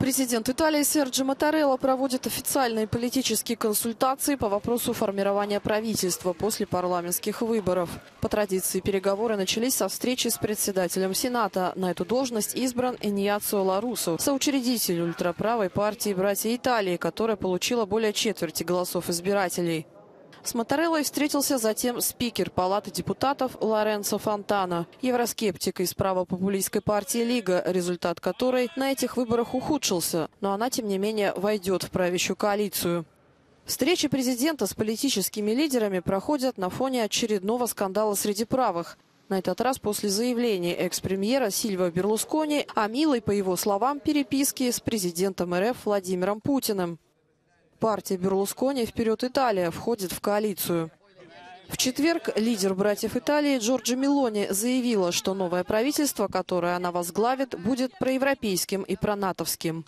Президент Италии Серджи Матарелло проводит официальные политические консультации по вопросу формирования правительства после парламентских выборов. По традиции переговоры начались со встречи с председателем Сената. На эту должность избран Иньяцио Ларусо, соучредитель ультраправой партии «Братья Италии», которая получила более четверти голосов избирателей. С Мотореллой встретился затем спикер Палаты депутатов Лоренцо Фонтана, евроскептик из правопопулистской партии «Лига», результат которой на этих выборах ухудшился, но она, тем не менее, войдет в правящую коалицию. Встречи президента с политическими лидерами проходят на фоне очередного скандала среди правых. На этот раз после заявления экс-премьера Сильва Берлускони о милой, по его словам, переписке с президентом РФ Владимиром Путиным. Партия Берлускони «Вперед Италия» входит в коалицию. В четверг лидер братьев Италии Джорджи Мелони заявила, что новое правительство, которое она возглавит, будет проевропейским и пронатовским.